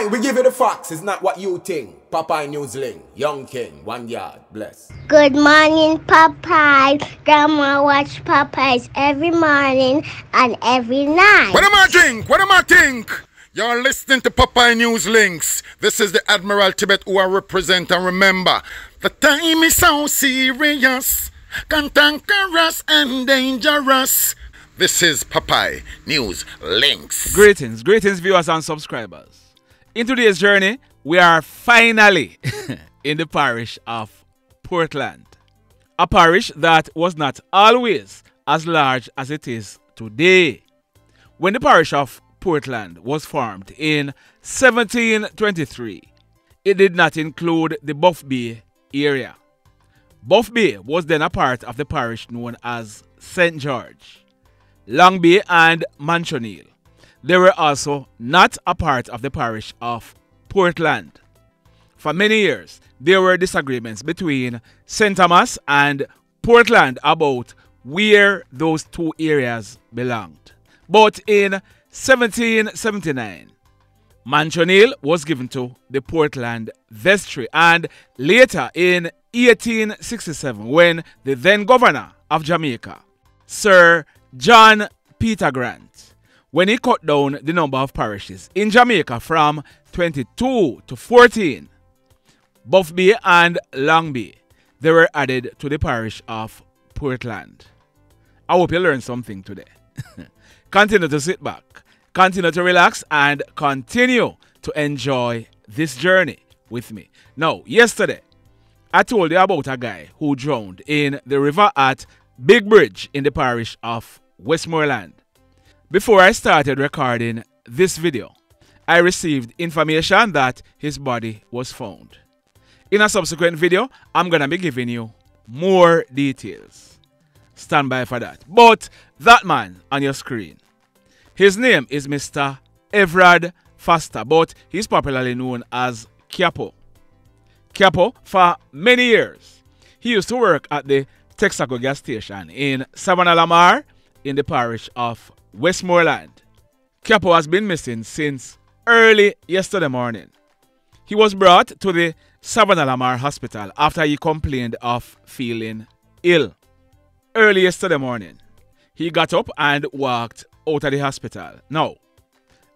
Aye, we give you the facts. It's not what you think. Popeye Newsling, Young King, one yard, bless. Good morning, Popeye. Grandma watch Popeyes every morning and every night. What am I think? What am I think? You're listening to Popeye News Links. This is the Admiral Tibet who I represent. And remember, the time is so serious, cantankerous and dangerous. This is Popeye News Links. Greetings, greetings, viewers and subscribers. In today's journey, we are finally in the parish of Portland, a parish that was not always as large as it is today. When the parish of Portland was formed in 1723, it did not include the Buff Bay area. Buff Bay was then a part of the parish known as St. George. Long Bay, and Manchioneal. They were also not a part of the parish of Portland. For many years, there were disagreements between St. Thomas and Portland about where those two areas belonged. But in 1779, Manchioneal was given to the Portland Vestry, and later in 1867, when the then governor of Jamaica, Sir John Peter Grant when he cut down the number of parishes in Jamaica from 22 to 14. Buff Bay and Long Bay, they were added to the parish of Portland. I hope you learned something today. continue to sit back, continue to relax, and continue to enjoy this journey with me. Now, yesterday, I told you about a guy who drowned in the river at Big Bridge in the parish of Westmoreland. Before I started recording this video, I received information that his body was found. In a subsequent video, I'm to be giving you more details. Stand by for that. But that man on your screen, his name is Mr. Evrad Foster, but he's popularly known as Cappo. Cappo, for many years, he used to work at the Texaco gas station in Savanna-la-Mar in the parish of Westmoreland. Cappo has been missing since early yesterday morning. He was brought to the Savanna-la-Mar Hospital after he complained of feeling ill. Early yesterday morning, he got up and walked out of the hospital. Now,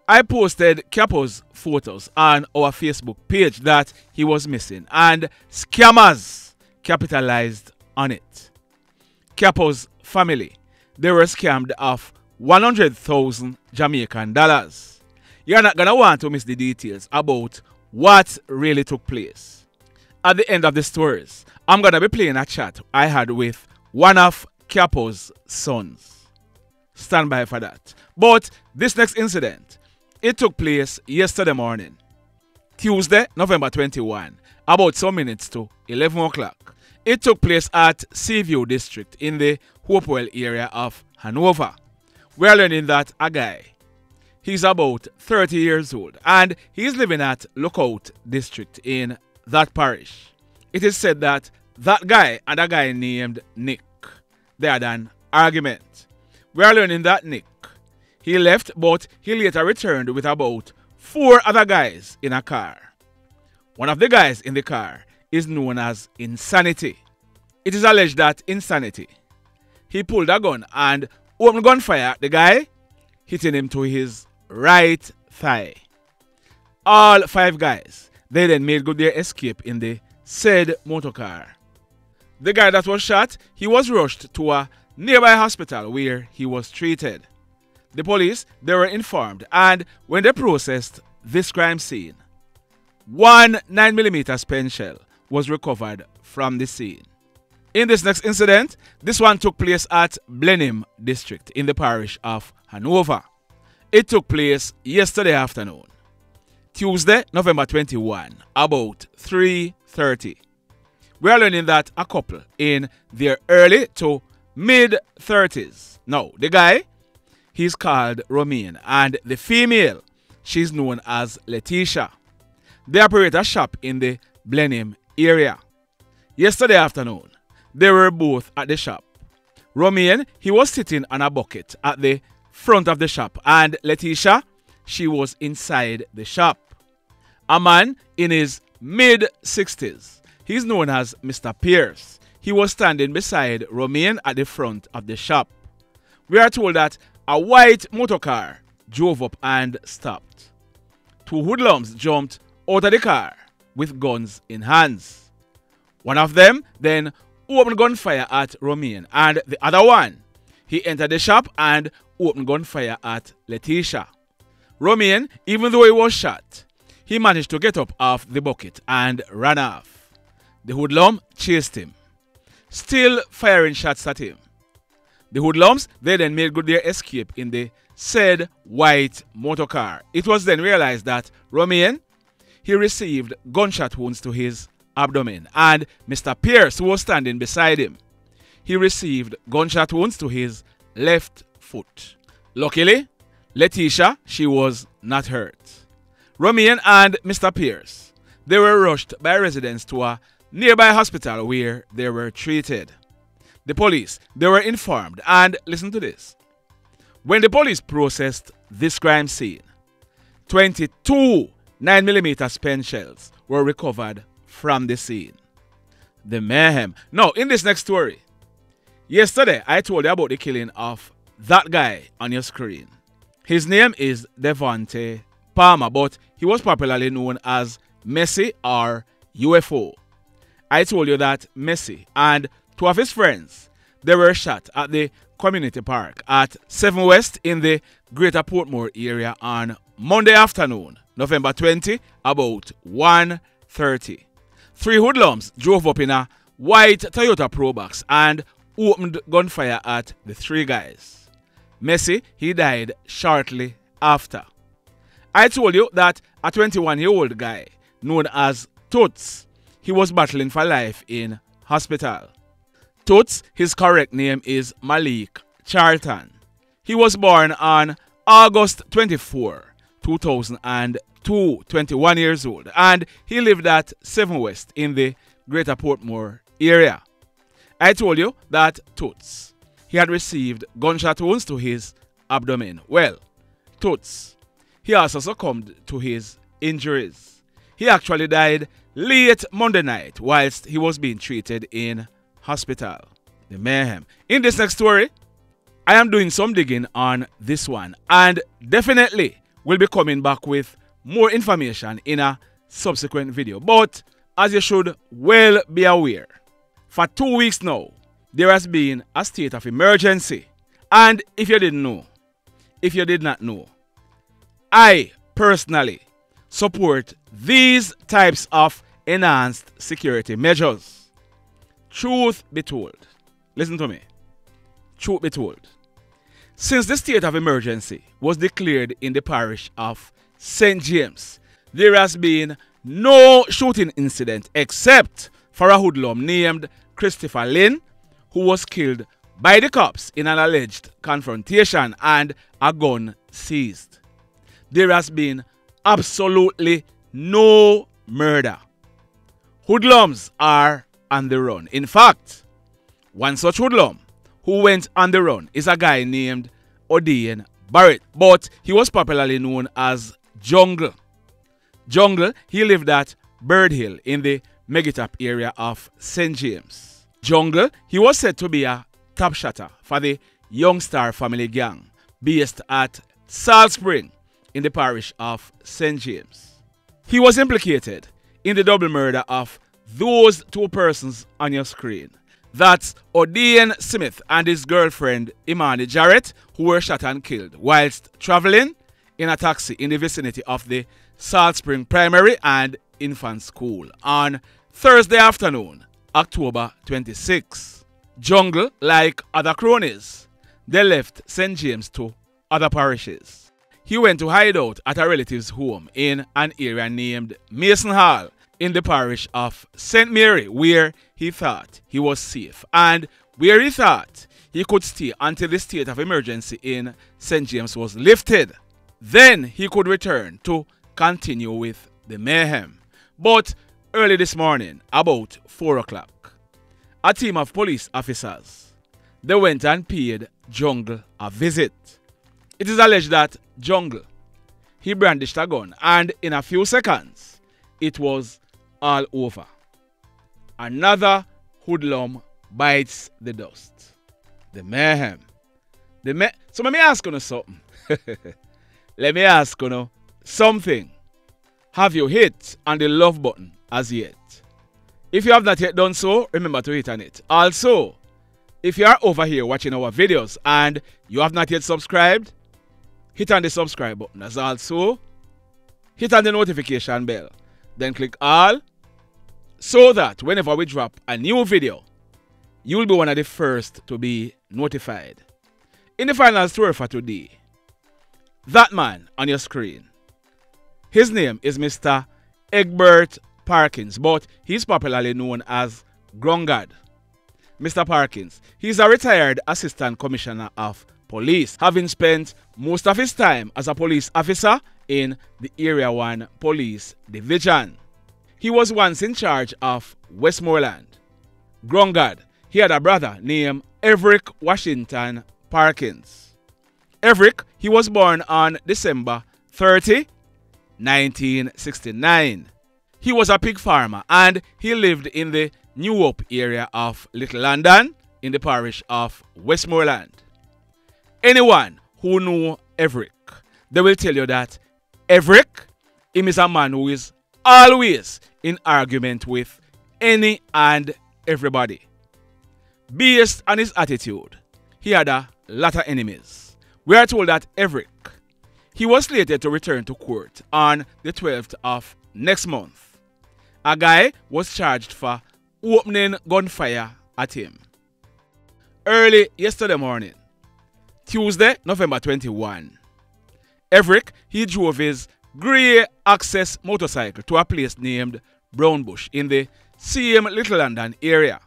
I posted Cappo's photos on our Facebook page that he was missing, and scammers capitalized on it. Cappo's family, they were scammed of 100,000 Jamaican dollars. You're not going to want to miss the details about what really took place. At the end of the stories, I'm going to be playing a chat I had with one of Cappo's sons. Stand by for that. But this next incident, it took place yesterday morning, Tuesday, November 21, about some minutes to 11 o'clock. It took place at Seaview District in the Hopewell area of Hanover. We are learning that a guy, he's about 30 years old and he's living at Lookout District in that parish. It is said that that guy and a guy named Nick, they had an argument. We are learning that Nick, he left but he later returned with about four other guys in a car. One of the guys in the car is known as insanity. It is alleged that insanity. He pulled a gun and Oh, opened gunfire the guy, hitting him to his right thigh. All five guys, they then made good their escape in the said motor car. The guy that was shot, he was rushed to a nearby hospital where he was treated. The police, they were informed and when they processed this crime scene, one 9mm spent shell was recovered from the scene. In this next incident, this one took place at Blenheim district in the parish of Hanover. It took place yesterday afternoon, Tuesday, November 21, about 3.30. We are learning that a couple in their early to mid 30s. Now, the guy, he's called Romaine, and the female, she's known as Lettesha. They operate a shop in the Blenheim area. Yesterday afternoon, they were both at the shop. Romaine, he was sitting on a bucket at the front of the shop, and Lettesha, she was inside the shop. a man in his mid 60s. He's known as Mr. Pierce. He was standing beside Romaine at the front of the shop. We are told that a white motorcar drove up and stopped. Two hoodlums jumped out of the car with guns in hands. One of them then opened gunfire at Romaine, and the other one, he entered the shop and opened gunfire at Lettesha. Romaine, even though he was shot, he managed to get up off the bucket and ran off. The hoodlum chased him, still firing shots at him. The hoodlums they then made good their escape in the said white motor car. It was then realized that Romaine he received gunshot wounds to his abdomen, and Mr. Pierce, who was standing beside him, he received gunshot wounds to his left foot. Luckily, Lettesha, she was not hurt. Romaine and Mr. Pierce, they were rushed by residents to a nearby hospital where they were treated. The police, they were informed, and listen to this. When the police processed this crime scene, 22 9mm spent shells were recovered from the scene. The mayhem. Now, in this next story, yesterday I told you about the killing of that guy on your screen. His name is Devonte Palmer, but he was popularly known as Messi or UFO. I told you that Messi and two of his friends they were shot at the community park at 7 West in the Greater Portmore area on Monday afternoon, November 20, about 1.30. Three hoodlums drove up in a white Toyota Probox and opened gunfire at the three guys. Messi, he died shortly after. I told you that a 21 year old guy known as Toots, he was battling for life in hospital. Toots, his correct name is Malik Charlton. He was born on August 24, 2002, 21 years old, and he lived at 7 West in the Greater Portmore area. I told you that Toots, he had received gunshot wounds to his abdomen. Well, Toots, he also succumbed to his injuries. He actually died late Monday night whilst he was being treated in hospital. The mayhem. In this next story, I am doing some digging on this one and definitely will be coming back with more information in a subsequent video. But as you should well be aware, for two weeks now, there has been a state of emergency. And if you didn't know, if you did not know, I personally support these types of enhanced security measures. Truth be told, listen to me. Truth be told, since the state of emergency was declared in the parish of St. James, there has been no shooting incident except for a hoodlum named Christopher Lynn, who was killed by the cops in an alleged confrontation and a gun seized. There has been absolutely no murder. Hoodlums are on the run. In fact, one such hoodlum who went on the run is a guy named Odaine Barrett, but he was popularly known as Jungle. Jungle, he lived at Bird Hill in the Megatop area of St. James. Jungle, he was said to be a top shotter for the Young Star family gang based at Salt Spring in the parish of St. James. He was implicated in the double murder of those two persons on your screen. That's Odaine Smith and his girlfriend Imani Jarrett, who were shot and killed whilst traveling in a taxi in the vicinity of the Salt Spring Primary and Infant School on Thursday afternoon, October 26. Jungle, like other cronies, they left St. James to other parishes. He went to hide out at a relative's home in an area named Mason Hall in the parish of St. Mary, where he thought he was safe and where he thought he could stay until the state of emergency in St. James was lifted. Then he could return to continue with the mayhem. But early this morning, about 4 o'clock, a team of police officers they went and paid Jungle a visit. It is alleged that Jungle he brandished a gun and in a few seconds it was all over. Another hoodlum bites the dust. The mayhem. The me- so let me ask you something. let me ask you know something. Have you hit on the love button as yet? If you have not yet done so, remember to hit on it. Also, if you are over here watching our videos and you have not yet subscribed, hit on the subscribe button as also hit on the notification bell. Then click all so that whenever we drop a new video, you will be one of the first to be notified. In the final story for today, that man on your screen, his name is Mr. Egbert Parkins, but he's popularly known as Grung Gad. Mr. Parkins, he's a retired assistant commissioner of police, having spent most of his time as a police officer in the Area 1 Police Division. He was once in charge of Westmoreland. Grung Gad, he had a brother named Evric Washington Parkins. Evric, he was born on December 30, 1969. He was a pig farmer and he lived in the New Hope area of Little London in the parish of Westmoreland. Anyone who knew Evric, they will tell you that Evric him is a man who is always in argument with any and everybody. Based on his attitude, he had a lot of enemies. We are told that Evric, he was slated to return to court on the 12th of next month. A guy was charged for opening gunfire at him. Early yesterday morning, Tuesday, November 21, Evric, he drove his grey access motorcycle to a place named Brownbush in the same Little London area.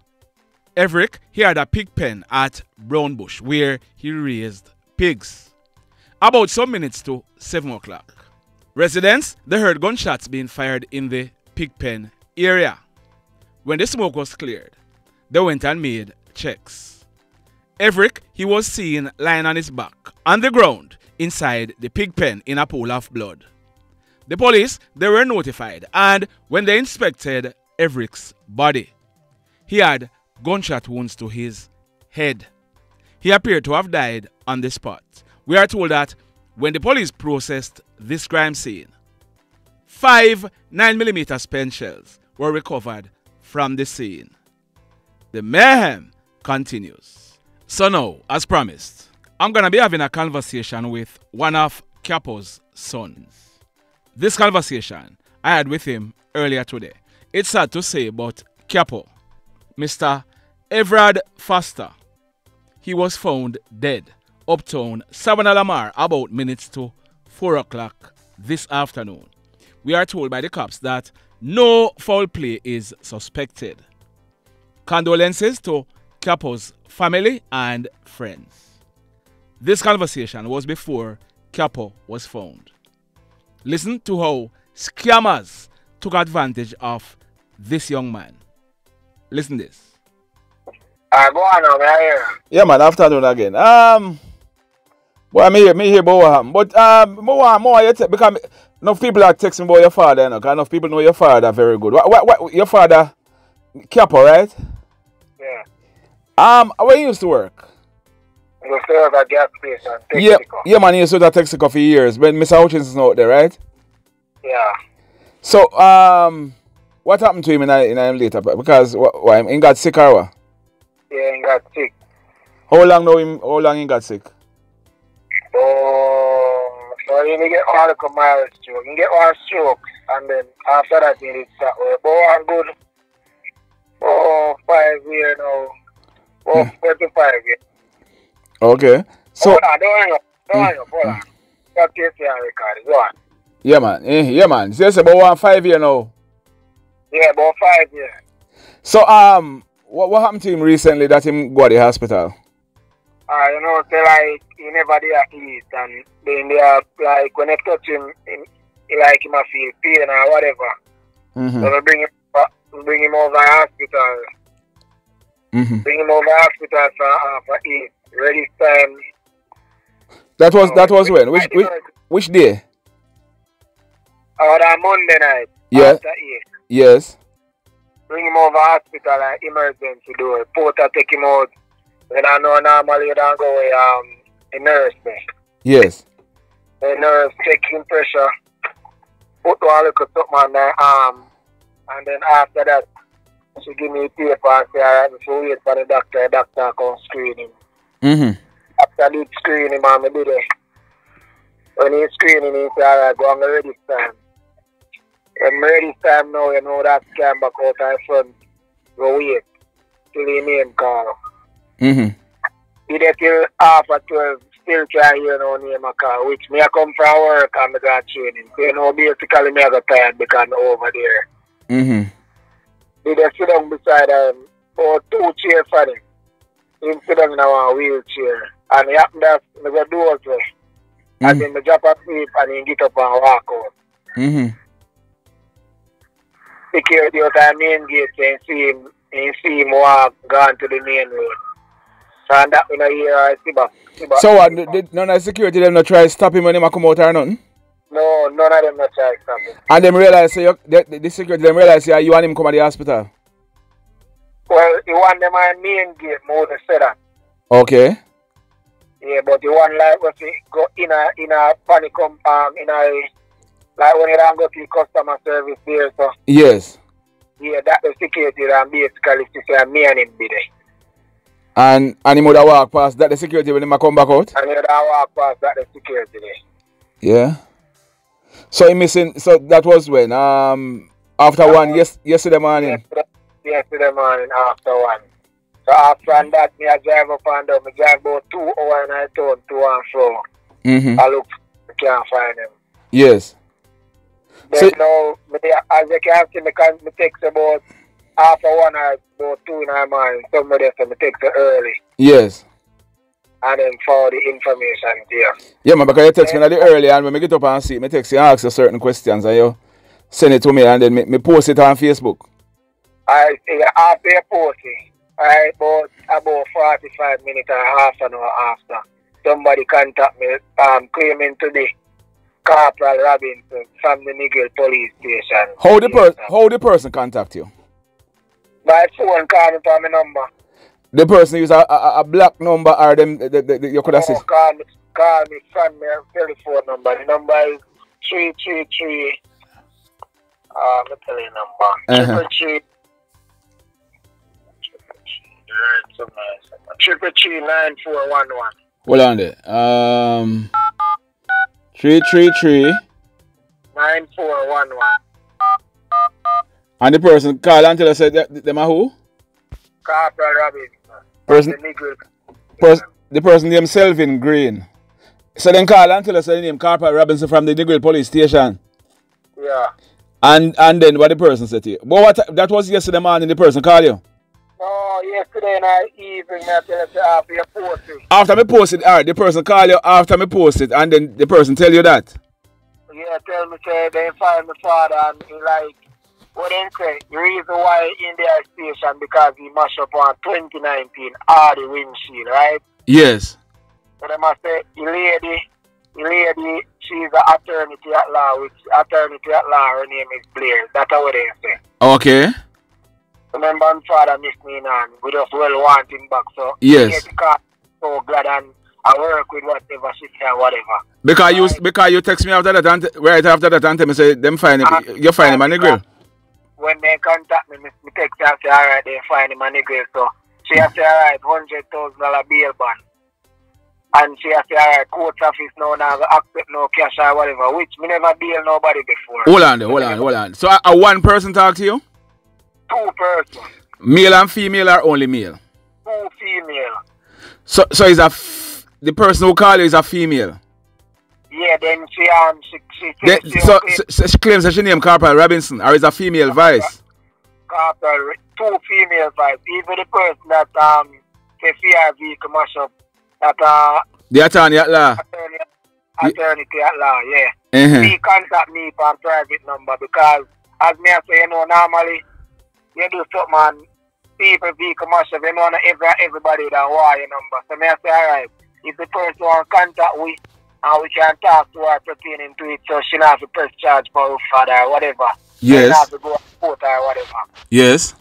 Evric, he had a pig pen at Brownbush where he raised pigs. About some minutes to 7 o'clock, residents they heard gunshots being fired in the pig pen area. When the smoke was cleared, they went and made checks. Evric, he was seen lying on his back on the ground inside the pig pen in a pool of blood. The police, they were notified and when they inspected Evric's body, he had gunshot wounds to his head. He appeared to have died on the spot. We are told that when the police processed this crime scene, five 9mm spent shells were recovered from the scene. The mayhem continues. So now, as promised, I'm gonna be having a conversation with one of Cappo's sons. This conversation I had with him earlier today. It's sad to say, but Cappo, Mr. Evrad Foster, he was found dead uptown Savanna-la-Mar about minutes to 4 o'clock this afternoon. We are told by the cops that no foul play is suspected. Condolences to Cappo's family and friends. This conversation was before Cappo was found. Listen to how scammers took advantage of this young man. Listen this. Uh, go on now, man. Yeah, man, afternoon again. Um, boy, me here, me here, but what happened? But um, more, more, you te- because enough people are texting about your father, you know, 'cause enough people know your father very good. What, what, what your father, Cappo, right? Yeah. Um, where you used to work? You serve at gas station. Yeah, Texaco. yeah, man, you used to at Texaco for years. When Mr. is not there, right? Yeah. So, um, what happened to him in in him later? Because what, what, he got sick or what? Yeah, he got sick. How long now him? How long he got sick? So he get all the mild stroke. He get one stroke, and then after that, he did start work. But one good, oh, five years now. Oh, 45 years. Okay. So, hold on, don't hang up. Don't hang up, hold on. This here record. Go on. yeah, man, eh, yeah, man. You say about one five year now. Yeah, about five years. So, um, what what happened to him recently that him go to the hospital? Uh, you know, say like he never did eat, and then they are like when they touch him, him like him a feel pain or whatever. Mm-hmm. So we bring him, bring him over to hospital, Mm-hmm. bring him over to hospital for uh, for eat. Ready time. That was Oh, that was when? Which which which day? Uh, that Monday night. Yeah. Yes. Bring him over hospital like emergency door. Porter take him out. When I know normally you don't go with um a nurse there. Yes. The nurse him pressure. Put one little something on my arm. And then after that she give me a paper and say alright, if you wait for the doctor, the doctor come screen him. Mm-hmm. After I did screen him and I did it. When he screening he say alright, go on the ready time. When ready time now, you know that scan back out in front. Go wait till he name call. Mm-hmm. Did it till half at 12, still to hear no name a call, which me I come from work and I got training. So you know, basically me I got tired because I'm over there. Mm-hmm. Did they sit down beside him for two chairs for him. Him sit down in a wheelchair. And he happened that me go do it. And then me drop a sleep and he get up and walk out. Mm-hmm. security out at the main gate and see him and see him walk gone to the main road. So and that when I hear I see back. See So what? Did, did none of the security them not try to stop him when a come out or nothing? No, none of them not try to stop him. And them realize say you, the, the, the security them realize say you and him come at the hospital. Well, the one them on main gate more than said that. Okay. Yeah, but the one like was it go in a in a panic um, in a like when you don't go to customer service there so Yes. yeah that the security and basically to say me and him be there. And and him would have walk past that the security when him a come back out. And you don't walk past that the security there. Yeah. So he missing. So that was when um after one yes yesterday morning. Yesterday, yesterday morning after one. So after that, me I drive up and down. Me drive about two hours and I turn to and fro. Mm-hmm. I look, I can't find him. Yes. Then So- now, me, as you can see, me, me text about after one or about two in the morning. Somebody said me text it early Yes. and then forward the information you. Yeah, man, because you text me at the early and when I get up and see me text you and ask you certain questions and you send it to me and then me, me post it on Facebook. I say after you post it, I about about 45 minutes or half an hour after, somebody contact me um, claiming to Corporal Robinson from the Negril police station. How the per how the person contact you? My phone call me for my number. The person use a, a, a black number or them the, the, the, you could have said Oh, call me, call me from my telephone number. The number is 333. Uh, let me tell you the number. Uh-huh. Triple three. Triple three nine four one one. Hold on there. Um three three three Nine four one one. And the person call and tell us that them are who? Corporal Robinson. Person The pers- the person named Selvin Green. So then call and tell us the name Corporal Robinson from the Negril police station. Yeah. And and then what the person said to you. But what that was yesterday morning the person call you. No, yesterday night evening, I tell you after you post it. After me post it, alright, the person call you after me post it and then the person tell you that. Yeah, tell me say they find my father and he like what they say, the reason why in their station because he mashed up on 2019 all the windshield, right? Yes. So they must say the lady the lady she's an attorney at law, which attorney at law, her name is Blair. That's what they say. Okay. Remember my father missed me and um, we just well want him back. So Yes. so glad and I work with whatever she say whatever. Because you because you text me after that and right after that and tell me say them find him uh, you find him on the grill. Uh, when they contact me, me, me text her say, alright, they find him and Negril. So she has to thousand dollar bail bond. And she has to alright, court office now now accept no cash or whatever, which me never bail nobody before. Hold on there, hold on, hold on. So a, a one person talk to you? Two person, Male and female or only male? two female. So so is a f- the person who call you is a female. Yeah, then she um she she Then, she, so, so, so she claims that she name Corporal Robinson or is a female vice. corporal, two female vibes. Even the person that um say fear vehicle mash up that uh The attorney at law. attorney attorney at law, yeah. Uh-huh. he contact me for private number because as me I say, you know, normally you do something and people be commercial, you know, every, everybody that want your number. So me I say, alright, if the person want contact we and we can talk to her pertaining to it so she not have to press charge for her father or whatever. Yes. Have to go to court or whatever. Yes.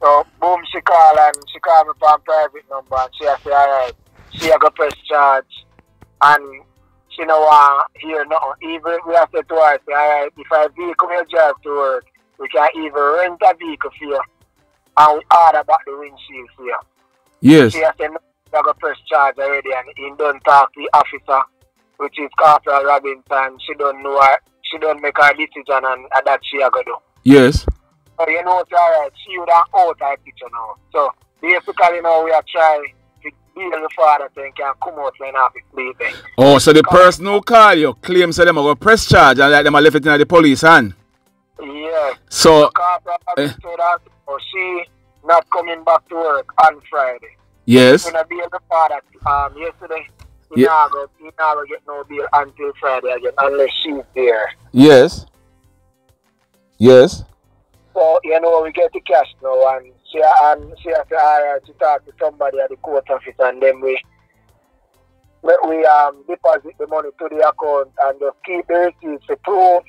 So boom, she call and she call me from private number and she say alright, she a go press charge and she no want hear nothing. Even we have to her say alright, if I vehicle will drive to work, we can even rent a vehicle for you and we order back the windshield for you. Yes. She say no, she a go press charge already and he done talk to the officer, which is Corporal Robinson. She don't know her, she don't make her decision and, and that she a go do. Yes. So you know it's alright, she would have out her picture now. So basically now we are trying to deal with the father so he can come out when half is sleeping. Oh, so the person who call you claims that them are going to press charge and like them are left it in the police hand. Yeah. So, Corporal eh. said that so she not coming back to work on Friday. Yes. Gonna be the father um yesterday. He Yeah. not go go get no bill until Friday again unless she's there. Yes. Yes. So you know we get the cash now and she and she has to hire to talk to somebody at the court office and then we we, um deposit the money to the account and just keep the receipts for proof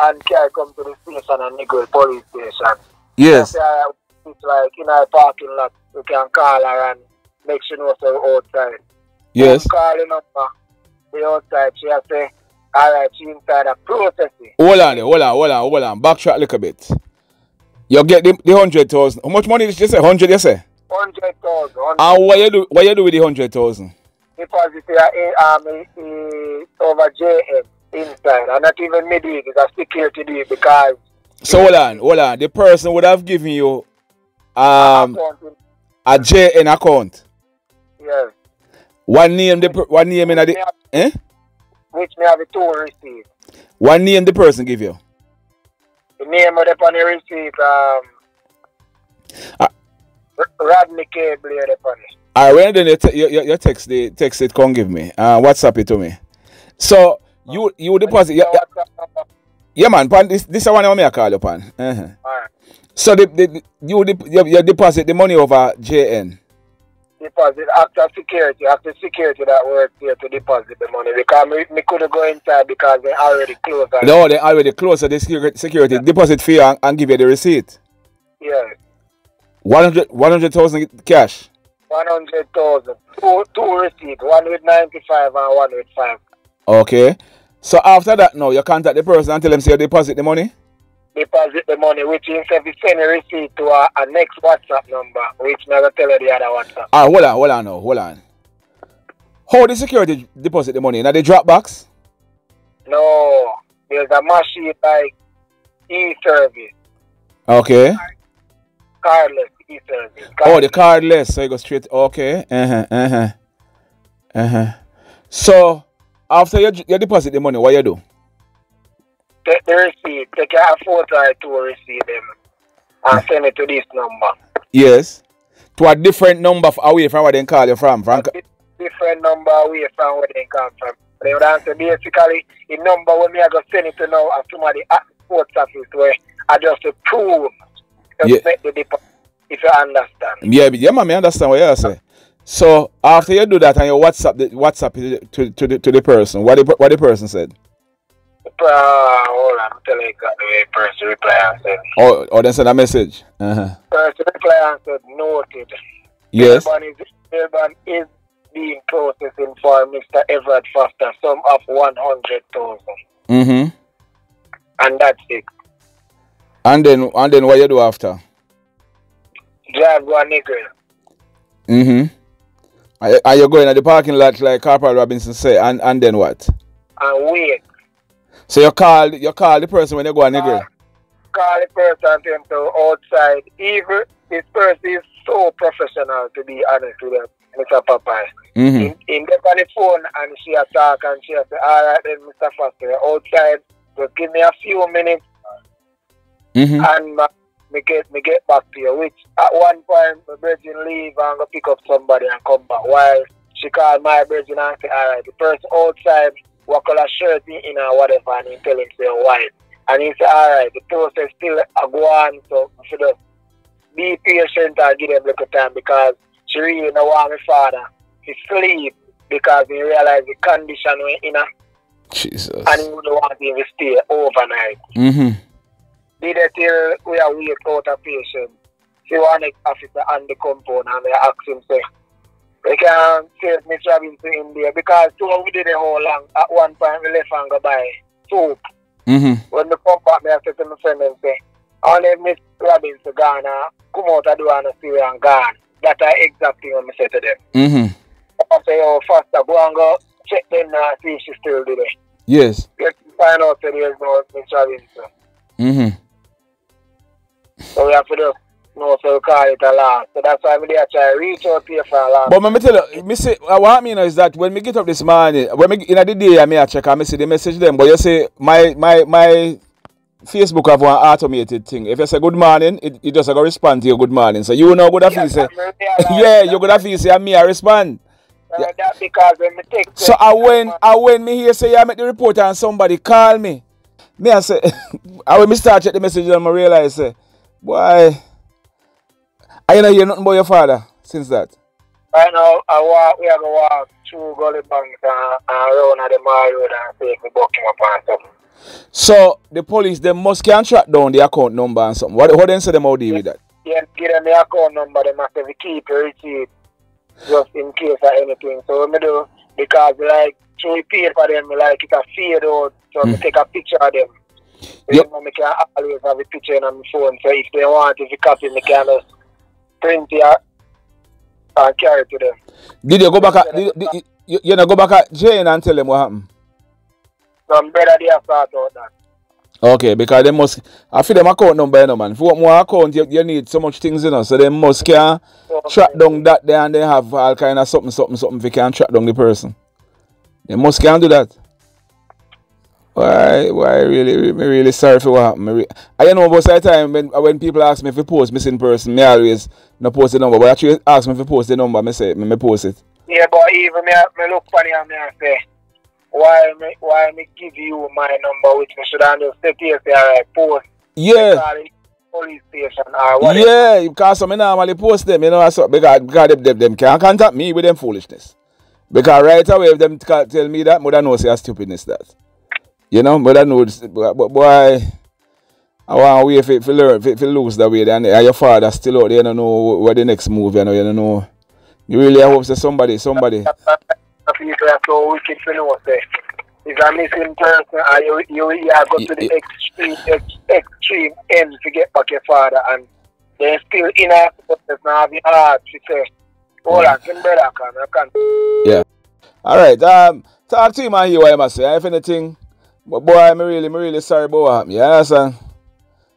and carry come to the station and Negril police station. Yes. Say, "Alright, It's like in our parking lot we can call her and make sure know so outside. Yes. Call the number the outside she has say alright she inside a processing. Hold on, hold on, hold on, hold on. Backtrack a little bit. You get the, the hundred thousand. How much money did you say? Hundred, you say? Hundred thousand. And what you do? What you do with the hundred thousand? deposit here um, in, over JN inside. And not even me do it, it's a security deal because So hold on, hold on. The person would have given you um a JN account. yes. What name the what name in the eh? which me have the two receipt. What name the person give you? The name of the on the receipt, um. R- Rodney K. Blair the on it. Alright, when then you, te- you, you, you text the text it, come give me. Uh, WhatsApp it to me. So you you deposit, yeah, yeah, yeah man. Pan, this this is one of me I call you pan. Uh-huh. Alright. So the, the you, dep- you you deposit the money over JN. Deposit after security, after security that works here to deposit the money because me, me couldn't go inside because they already closed. No, they already close the security, security deposit fee and, and give you the receipt. Yeah. 100 100,000 cash. 100,000. Two, two receipts, one with 95 and one with 5. Okay. So after that now you contact the person and tell them say you deposit the money. Deposit the money, which if you send a receipt to a, a next WhatsApp number, which I'm tell you the other WhatsApp. Ah, hold on, hold on now, hold on. How the security deposit the money? Now the drop box? No, there's a machine like e-service, Okay. cardless e-service. Oh, the cardless, so you go straight. Okay. Uh huh. Uh huh. Uh huh. So after you, you deposit the money, what you do? Take the receipt, take a photo or two receipt them and send it to this number. Yes. To a different number away from where they call you from, Frank. Different number away from where they come from. They would answer basically the number when me I go send it to now and somebody at the post office where I just to prove to Yeah. the deposit, if you understand. Yeah, but- yeah, man, I understand what you say. So after you do that and you WhatsApp the WhatsApp it to to the, to the person, what the what the person said, Uh, hold on, I'm telling you the person reply and said. or or then send a message. Uh-huh. Person reply and said noted. Yes. Melbourne is, is being processing for Mr. Everett Foster, sum of 100,000. Mm-hmm. And that's it. And then and then what you do after? Drive one Negril. Mm-hmm. Are, are you going at the parking lot like Corporal Robinson say, and and then what? and wait. So you call you call the person when you go and Uh, Negril. call the person to him to outside. Even this person is so professional, to be honest with you, Mr. Popeye. Mm-hmm. In, in get on the phone and she attack and she say, all right then, Mr. Foster, outside. Just give me a few minutes Mm-hmm. and uh, me get me get back to you. Which at one point, my virgin leave and go pick up somebody and come back. While she called my virgin and say, all right, the person outside, what color shirt he in or whatever, and he tell him say white. And he say, all right, the process still a go on, so should just be patient and give them a little time because she really don't want my father to sleep because he realize the condition we're in a, Jesus. and he don't want him to stay overnight. Mm-hmm. did it till we are wait out a patient. See one officer on the compound and I ask him say, we can save Miss Robinson to India because two we did it whole long. At one point we left and go buy soup. Mm-hmm. When me come back, me I say to my friend and say, only Miss Robinson gone and come out of the door and we gone. That are exactly what I said to them. Mm-hmm. I say, oh, faster, go and go check them now see if she still there. Yes. Get to find out that there's no Miss Robinson. Mm-hmm. So we have to just know so we call it a last. So that's why we there try to reach out here for a last. But let me tell you, me say, uh, what I mean is that when we get up this morning, when me in the day, I may a check, I see the message them. But you say my my my Facebook have one automated thing. If you say good morning, it, it just go respond to your good morning. So you know good to feel say, yeah, you good to feel say, and me I respond. Uh, That's because when we take So I when I when me hear say I make the report and somebody call me, me I say, I when me start check the message and I realize say, boy, I know hear nothing about your father since that. Right now, I walk, we have to walk through Gully Banks and, and around at the mall road and see if we buck him up and something. So the police they must can track down the account number and something. What what then say them how deal with that? Yeah, give them the account number, they must have keep a receipt just in case of anything. So what me do, because like, so we pay for them, like it a fade out, so we hmm. take a picture of them. Yep. you know, me can always have a picture on my phone, so if they want, if you copy, me can just print it and carry to them. Did you go back at did, did, you, you know go back at JN and tell them what happened? Some brother they have thought out that. Okay, because they must I feel them account number, you know, man. If you want more account, you, you need so much things, you know. So they must can So, track down that there and they have all kind of something, something, something you can track down the person. They must can do that. Why, why really, me really sorry for what happened. Re- I you know most of the time when uh, when people ask me if you post missing person, me always no post the number. But actually ask me if you post the number, me say me, me post it. Yeah, but even me, me look funny and me I say, why me, why me give you my number which me should have just say, alright, post, Yeah. police station or whatever. Yeah, because some normally post them, you know, so because, because them, them, them can't contact me with them foolishness. Because right away, if them tell me that, mother knows say stupidness that. You know, but mother knows, but, but boy, I want to wait for, for learn, for, for lose that way, then and your father still out there, you don't know what the next move, you know, you don't know. You really hope that somebody, somebody, people are so wicked to know say, if a missing person and you, you, you are go to the extreme, ex, extreme end to get back your father and they still in a process now have your heart to say, hold on, can brother I can't. Yeah. All right. Um, talk to him and hear what he must say. If anything, but boy, I'm really, I'm really sorry about what happened. You understand?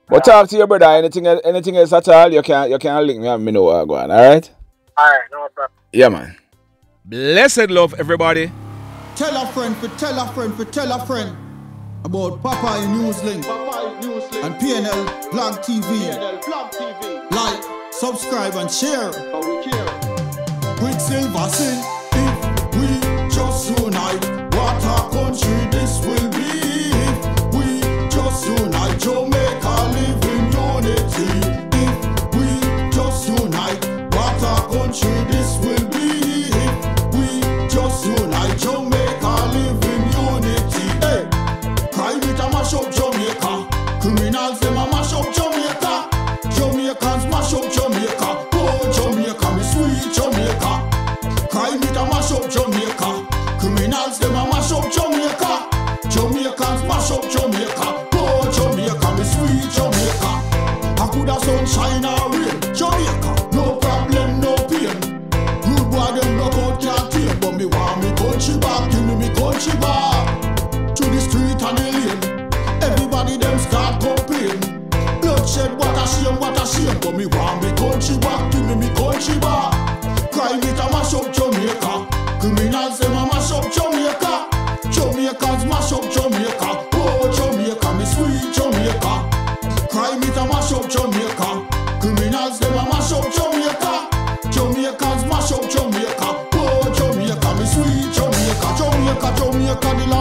But talk to your brother. Anything, anything else at all, you can, you can link me and me know what I going on. All right? Alright, no problem. Yeah, man. Blessed love, everybody. Tell a friend for tell a friend for tell a friend about Popeye Newslink and PNL Blog TV. Like, subscribe and share. Quicksilver sing a country Country back to the street and the lane. Everybody them start complain. Bloodshed, what a shame, what a shame. But me want me country back, give me me country back. Crime it a mash up Jamaica. Criminals them a mash up Jamaica. Jamaicans mash up Jamaica. Oh Jamaica, me sweet Jamaica. Crime it a mash up Jamaica. Land of the